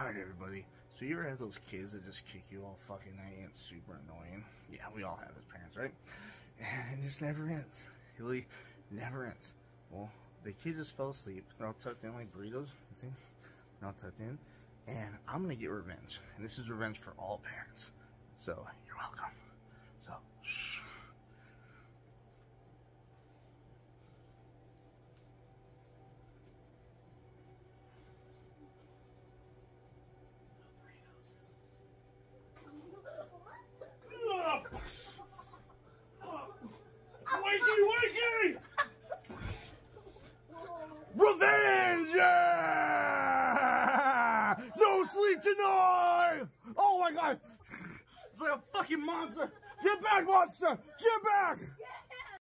Alright, everybody. So you ever have those kids that just kick you all fucking night and it's super annoying? Yeah, we all have as parents, right? And it just never ends. It really never ends. Well, the kids just fell asleep. They're all tucked in like burritos. You see? They're all tucked in. And I'm gonna get revenge. And this is revenge for all parents. So, you're welcome. Oh my god! It's like a fucking monster! Get back, monster! Get back!